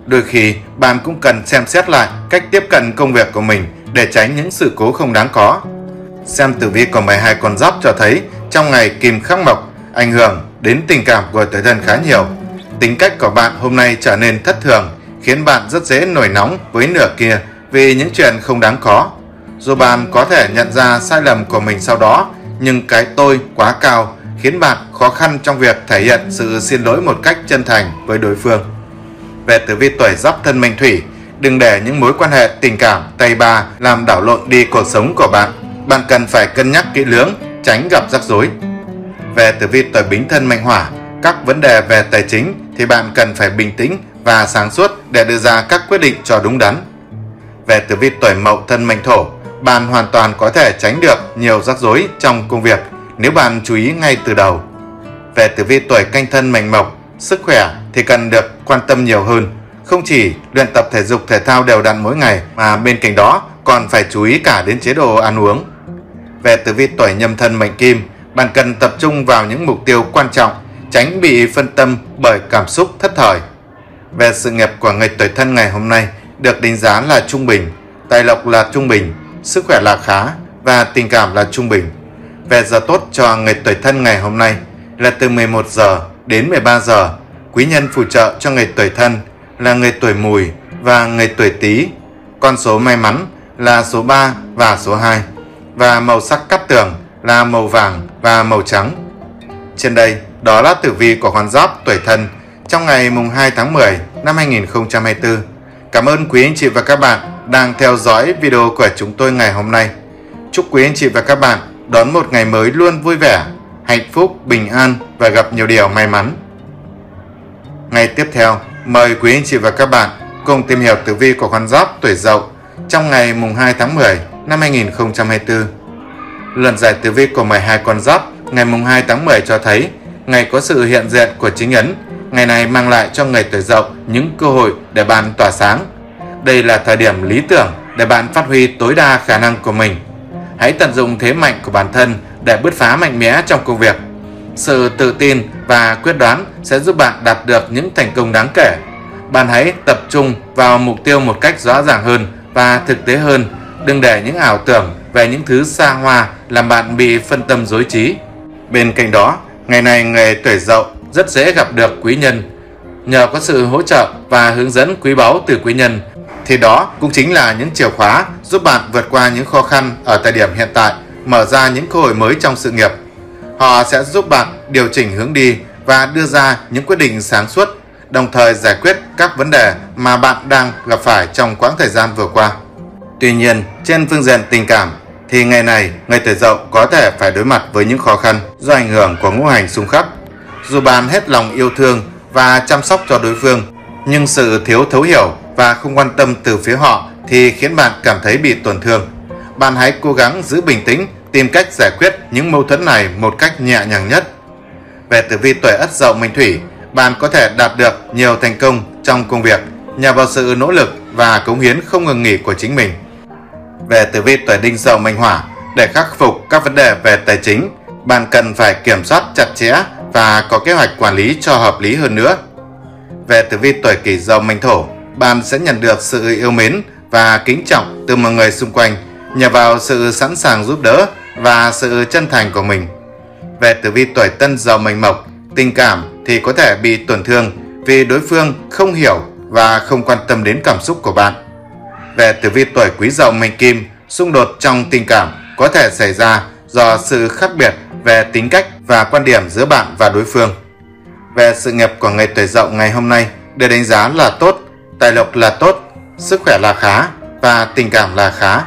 Đôi khi, bạn cũng cần xem xét lại cách tiếp cận công việc của mình để tránh những sự cố không đáng có. Xem tử vi của 12 con giáp cho thấy trong ngày kim khắc mộc ảnh hưởng đến tình cảm của tuổi thân khá nhiều. Tính cách của bạn hôm nay trở nên thất thường, khiến bạn rất dễ nổi nóng với nửa kia vì những chuyện không đáng có. Dù bạn có thể nhận ra sai lầm của mình sau đó, nhưng cái tôi quá cao khiến bạn khó khăn trong việc thể hiện sự xin lỗi một cách chân thành với đối phương. Về tử vi tuổi giáp thân mệnh thủy, đừng để những mối quan hệ tình cảm tay ba làm đảo lộn đi cuộc sống của bạn. Bạn cần phải cân nhắc kỹ lưỡng, tránh gặp rắc rối. Về tử vi tuổi bính thân mệnh hỏa, các vấn đề về tài chính thì bạn cần phải bình tĩnh và sáng suốt để đưa ra các quyết định cho đúng đắn. Về tử vi tuổi mậu thân mệnh thổ, bạn hoàn toàn có thể tránh được nhiều rắc rối trong công việc nếu bạn chú ý ngay từ đầu. Về tử vi tuổi canh thân mệnh mộc, sức khỏe thì cần được quan tâm nhiều hơn. Không chỉ luyện tập thể dục thể thao đều đặn mỗi ngày mà bên cạnh đó còn phải chú ý cả đến chế độ ăn uống. Về tử vi tuổi nhâm thân mệnh kim, bạn cần tập trung vào những mục tiêu quan trọng, tránh bị phân tâm bởi cảm xúc thất thời. Về sự nghiệp của người tuổi thân ngày hôm nay được đánh giá là trung bình, tài lộc là trung bình, sức khỏe là khá và tình cảm là trung bình. Về giờ tốt cho người tuổi thân ngày hôm nay là từ 11 giờ đến 13 giờ. Quý nhân phù trợ cho người tuổi thân là người tuổi mùi và người tuổi tý. Con số may mắn là số 3 và số 2. Và màu sắc cắt tường là màu vàng và màu trắng. Trên đây, đó là tử vi của con giáp tuổi thân trong ngày mùng 2 tháng 10 năm 2024. Cảm ơn quý anh chị và các bạn đang theo dõi video của chúng tôi ngày hôm nay. Chúc quý anh chị và các bạn đón một ngày mới luôn vui vẻ, hạnh phúc, bình an và gặp nhiều điều may mắn. Ngày tiếp theo, mời quý anh chị và các bạn cùng tìm hiểu tử vi của con giáp tuổi Dậu trong ngày mùng 2 tháng 10 năm 2024. Lần giải tử vi của 12 con giáp ngày mùng 2 tháng 10 cho thấy ngày có sự hiện diện của chính ấn. Ngày này mang lại cho người tuổi Dậu những cơ hội để bạn tỏa sáng. Đây là thời điểm lý tưởng để bạn phát huy tối đa khả năng của mình. Hãy tận dụng thế mạnh của bản thân để bứt phá mạnh mẽ trong công việc. Sự tự tin và quyết đoán sẽ giúp bạn đạt được những thành công đáng kể. Bạn hãy tập trung vào mục tiêu một cách rõ ràng hơn và thực tế hơn. Đừng để những ảo tưởng về những thứ xa hoa làm bạn bị phân tâm dối trí. Bên cạnh đó, ngày này người tuổi dậu rất dễ gặp được quý nhân. Nhờ có sự hỗ trợ và hướng dẫn quý báu từ quý nhân, thì đó cũng chính là những chìa khóa giúp bạn vượt qua những khó khăn ở thời điểm hiện tại, mở ra những cơ hội mới trong sự nghiệp. Họ sẽ giúp bạn điều chỉnh hướng đi và đưa ra những quyết định sáng suốt, đồng thời giải quyết các vấn đề mà bạn đang gặp phải trong quãng thời gian vừa qua. Tuy nhiên, trên phương diện tình cảm thì ngày này người tuổi dậu có thể phải đối mặt với những khó khăn do ảnh hưởng của ngũ hành xung khắc. Dù bạn hết lòng yêu thương và chăm sóc cho đối phương, nhưng sự thiếu thấu hiểu và không quan tâm từ phía họ thì khiến bạn cảm thấy bị tổn thương. Bạn hãy cố gắng giữ bình tĩnh, tìm cách giải quyết những mâu thuẫn này một cách nhẹ nhàng nhất. Về tử vi tuổi Ất Dậu Mệnh Thủy, bạn có thể đạt được nhiều thành công trong công việc nhờ vào sự nỗ lực và cống hiến không ngừng nghỉ của chính mình. Về tử vi tuổi Đinh Dậu Mệnh Hỏa, để khắc phục các vấn đề về tài chính, bạn cần phải kiểm soát chặt chẽ và có kế hoạch quản lý cho hợp lý hơn nữa. Về tử vi tuổi Kỷ Dậu Mệnh Thổ, bạn sẽ nhận được sự yêu mến và kính trọng từ mọi người xung quanh nhờ vào sự sẵn sàng giúp đỡ và sự chân thành của mình. Về tử vi tuổi Tân Dậu Mệnh Mộc, tình cảm thì có thể bị tổn thương vì đối phương không hiểu và không quan tâm đến cảm xúc của bạn. Về tử vi tuổi Quý Dậu Mệnh Kim, xung đột trong tình cảm có thể xảy ra do sự khác biệt về tính cách và quan điểm giữa bạn và đối phương. Về sự nghiệp của người tuổi Dậu ngày hôm nay được đánh giá là tốt, tài lộc là tốt, sức khỏe là khá và tình cảm là khá.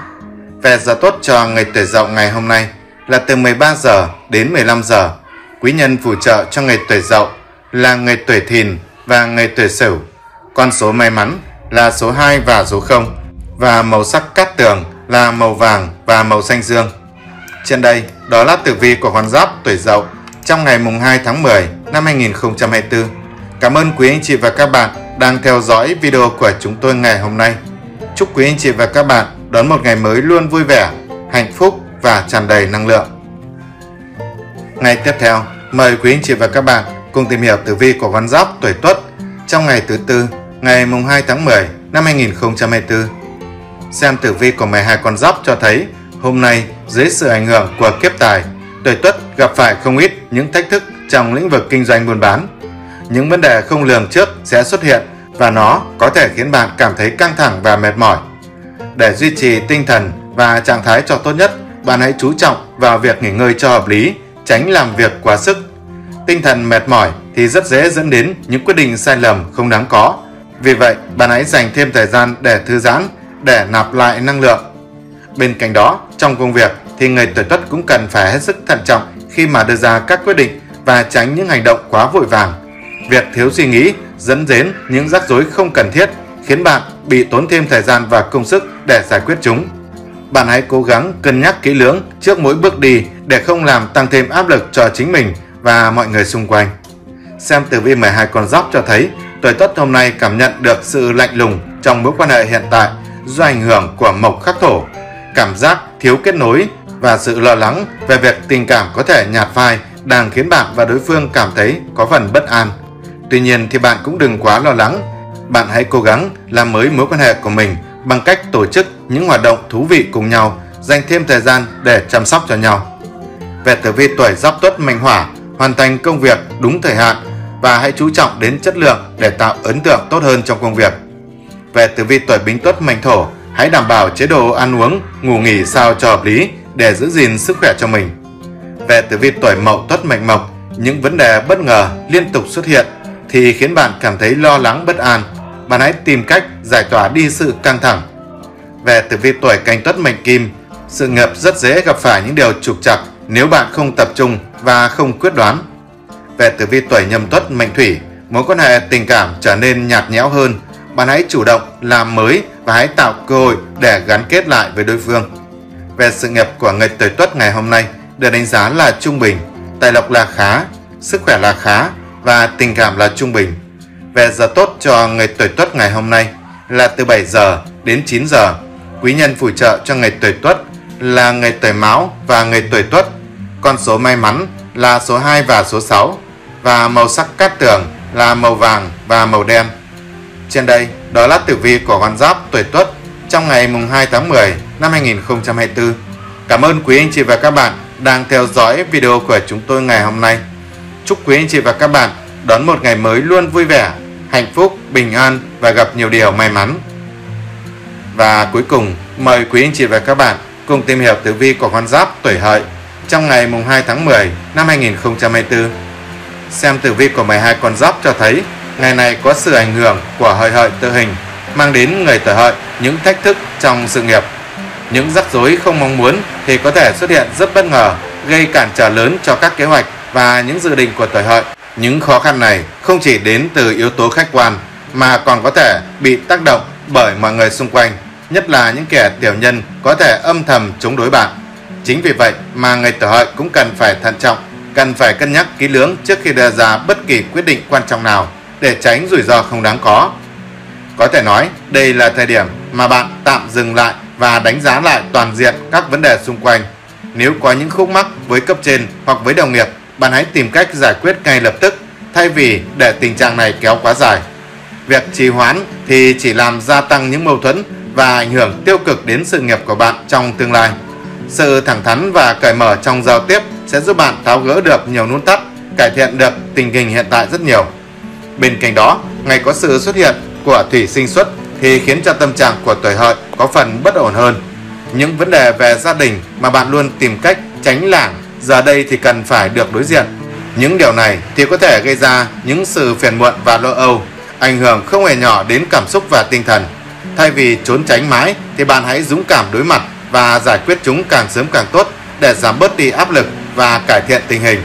Về giờ tốt cho ngày tuổi Dậu ngày hôm nay là từ 13 giờ đến 15 giờ. Quý nhân phù trợ cho ngày tuổi Dậu là ngày tuổi Thìn và ngày tuổi Sửu. Con số may mắn là số 2 và số 0 và màu sắc cát tường là màu vàng và màu xanh dương. Trên đây, đó là tử vi của con giáp tuổi Dậu trong ngày mùng 2 tháng 10 năm 2024. Cảm ơn quý anh chị và các bạn đang theo dõi video của chúng tôi ngày hôm nay. Chúc quý anh chị và các bạn đón một ngày mới luôn vui vẻ, hạnh phúc và tràn đầy năng lượng. Ngày tiếp theo, mời quý anh chị và các bạn cùng tìm hiểu tử vi của con giáp tuổi Tuất trong ngày thứ tư, ngày mùng 2 tháng 10 năm 2024. Xem tử vi của 12 con giáp cho thấy hôm nay dưới sự ảnh hưởng của kiếp tài, tuổi Tuất gặp phải không ít những thách thức trong lĩnh vực kinh doanh buôn bán. Những vấn đề không lường trước sẽ xuất hiện và nó có thể khiến bạn cảm thấy căng thẳng và mệt mỏi. Để duy trì tinh thần và trạng thái cho tốt nhất, bạn hãy chú trọng vào việc nghỉ ngơi cho hợp lý, tránh làm việc quá sức. Tinh thần mệt mỏi thì rất dễ dẫn đến những quyết định sai lầm không đáng có. Vì vậy, bạn hãy dành thêm thời gian để thư giãn, để nạp lại năng lượng. Bên cạnh đó, trong công việc thì người tuổi tuất cũng cần phải hết sức thận trọng khi mà đưa ra các quyết định và tránh những hành động quá vội vàng. Việc thiếu suy nghĩ dẫn đến những rắc rối không cần thiết khiến bạn bị tốn thêm thời gian và công sức để giải quyết chúng. Bạn hãy cố gắng cân nhắc kỹ lưỡng trước mỗi bước đi để không làm tăng thêm áp lực cho chính mình và mọi người xung quanh. Xem tử vi 12 con giáp cho thấy tuổi tuất hôm nay cảm nhận được sự lạnh lùng trong mối quan hệ hiện tại do ảnh hưởng của mộc khắc thổ, cảm giác thiếu kết nối và sự lo lắng về việc tình cảm có thể nhạt phai đang khiến bạn và đối phương cảm thấy có phần bất an. Tuy nhiên thì bạn cũng đừng quá lo lắng. Bạn hãy cố gắng làm mới mối quan hệ của mình bằng cách tổ chức những hoạt động thú vị cùng nhau, dành thêm thời gian để chăm sóc cho nhau. Về tử vi tuổi Giáp Tuất mệnh Hỏa, hoàn thành công việc đúng thời hạn và hãy chú trọng đến chất lượng để tạo ấn tượng tốt hơn trong công việc. Về tử vi tuổi Bính Tuất mệnh Thổ, hãy đảm bảo chế độ ăn uống, ngủ nghỉ sao cho hợp lý để giữ gìn sức khỏe cho mình. Về tử vi tuổi Mậu Tuất mệnh Mộc, những vấn đề bất ngờ liên tục xuất hiện thì khiến bạn cảm thấy lo lắng bất an. Bạn hãy tìm cách giải tỏa đi sự căng thẳng. Về tử vi tuổi Canh Tuất mệnh Kim, sự nghiệp rất dễ gặp phải những điều trục trặc nếu bạn không tập trung và không quyết đoán. Về tử vi tuổi Nhâm Tuất mệnh Thủy, mối quan hệ tình cảm trở nên nhạt nhẽo hơn. Bạn hãy chủ động làm mới và hãy tạo cơ hội để gắn kết lại với đối phương. Về sự nghiệp của người tuổi Tuất ngày hôm nay được đánh giá là trung bình, tài lộc là khá, sức khỏe là khá và tình cảm là trung bình. Về giờ tốt cho người tuổi Tuất ngày hôm nay là từ 7 giờ đến 9 giờ. Quý nhân phù trợ cho người tuổi Tuất là người tuổi Mão và người tuổi Tuất. Con số may mắn là số 2 và số 6 và màu sắc cát tường là màu vàng và màu đen. Trên đây, đó là tử vi của con giáp tuổi Tuất trong ngày mùng 2 tháng 10 năm 2024. Cảm ơn quý anh chị và các bạn đang theo dõi video của chúng tôi ngày hôm nay. Chúc quý anh chị và các bạn đón một ngày mới luôn vui vẻ, hạnh phúc, bình an và gặp nhiều điều may mắn. Và cuối cùng, mời quý anh chị và các bạn cùng tìm hiểu tử vi của con giáp tuổi hợi trong ngày mùng 2 tháng 10 năm 2024. Xem tử vi của 12 con giáp cho thấy ngày này có sự ảnh hưởng của hợi hợi tự hình mang đến người tuổi hợi những thách thức trong sự nghiệp. Những rắc rối không mong muốn thì có thể xuất hiện rất bất ngờ, gây cản trở lớn cho các kế hoạch và những dự định của tuổi hợi. Những khó khăn này không chỉ đến từ yếu tố khách quan mà còn có thể bị tác động bởi mọi người xung quanh, nhất là những kẻ tiểu nhân có thể âm thầm chống đối bạn. Chính vì vậy mà người tuổi hợi cũng cần phải thận trọng, cần phải cân nhắc kỹ lưỡng trước khi đưa ra bất kỳ quyết định quan trọng nào để tránh rủi ro không đáng có. Có thể nói đây là thời điểm mà bạn tạm dừng lại và đánh giá lại toàn diện các vấn đề xung quanh. Nếu có những khúc mắc với cấp trên hoặc với đồng nghiệp, bạn hãy tìm cách giải quyết ngay lập tức thay vì để tình trạng này kéo quá dài. Việc trì hoãn thì chỉ làm gia tăng những mâu thuẫn và ảnh hưởng tiêu cực đến sự nghiệp của bạn trong tương lai. Sự thẳng thắn và cởi mở trong giao tiếp sẽ giúp bạn tháo gỡ được nhiều nút thắt, cải thiện được tình hình hiện tại rất nhiều. Bên cạnh đó, ngày có sự xuất hiện của thủy sinh xuất thì khiến cho tâm trạng của tuổi hợi có phần bất ổn hơn. Những vấn đề về gia đình mà bạn luôn tìm cách tránh lảng giờ đây thì cần phải được đối diện. Những điều này thì có thể gây ra những sự phiền muộn và lo âu, ảnh hưởng không hề nhỏ đến cảm xúc và tinh thần. Thay vì trốn tránh mãi thì bạn hãy dũng cảm đối mặt và giải quyết chúng càng sớm càng tốt để giảm bớt đi áp lực và cải thiện tình hình.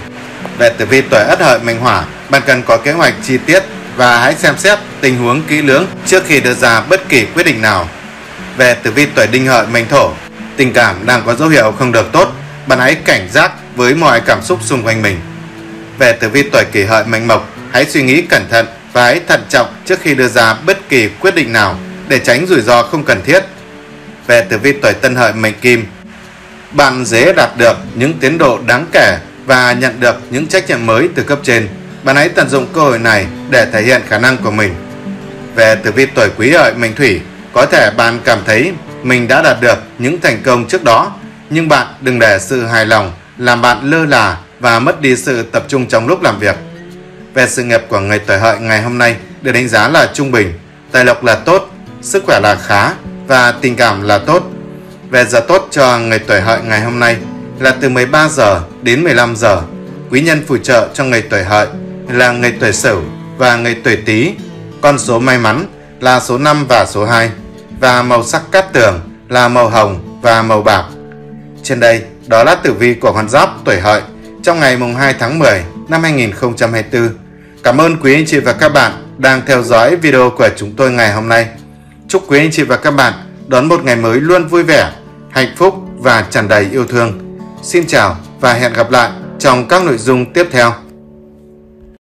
Về tử vi tuổi Ất Hợi Mệnh Hỏa, bạn cần có kế hoạch chi tiết và hãy xem xét tình huống kỹ lưỡng trước khi đưa ra bất kỳ quyết định nào. Về tử vi tuổi Đinh Hợi Mệnh Thổ, tình cảm đang có dấu hiệu không được tốt, bạn hãy cảnh giác với mọi cảm xúc xung quanh mình. Về tử vi tuổi Kỷ Hợi Mệnh Mộc, hãy suy nghĩ cẩn thận và hãy thận trọng trước khi đưa ra bất kỳ quyết định nào để tránh rủi ro không cần thiết. Về tử vi tuổi Tân Hợi Mệnh Kim, bạn dễ đạt được những tiến độ đáng kể và nhận được những trách nhiệm mới từ cấp trên. Bạn hãy tận dụng cơ hội này để thể hiện khả năng của mình. Về tử vi tuổi Quý Hợi Mệnh Thủy, có thể bạn cảm thấy mình đã đạt được những thành công trước đó, nhưng bạn đừng để sự hài lòng làm bạn lơ là và mất đi sự tập trung trong lúc làm việc. Về sự nghiệp của người tuổi hợi ngày hôm nay được đánh giá là trung bình, tài lộc là tốt, sức khỏe là khá và tình cảm là tốt. Về giờ tốt cho người tuổi hợi ngày hôm nay là từ 13 giờ đến 15 giờ. Quý nhân phù trợ cho người tuổi hợi là người tuổi sửu và người tuổi tý. Con số may mắn là số 5 và số 2 và màu sắc cát tường là màu hồng và màu bạc. Trên đây, đó là tử vi của con giáp tuổi hợi trong ngày mùng 2 tháng 10 năm 2024. Cảm ơn quý anh chị và các bạn đang theo dõi video của chúng tôi ngày hôm nay. Chúc quý anh chị và các bạn đón một ngày mới luôn vui vẻ, hạnh phúc và tràn đầy yêu thương. Xin chào và hẹn gặp lại trong các nội dung tiếp theo.